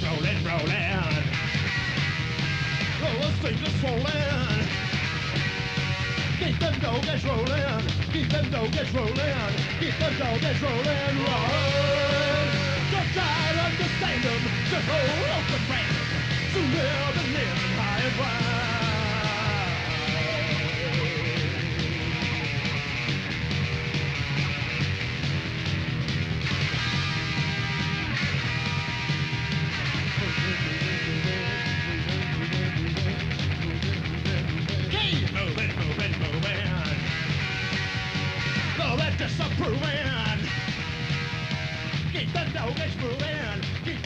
rolling, rolling, rolling. Streets are swollen. Keep them doggers rolling. Keep them doggers rolling. Keep them doggers rolling. Roll. Don't try to understand them. Just hold to friends. To live and live high and wide. Disapproving. Keep the doggers moving.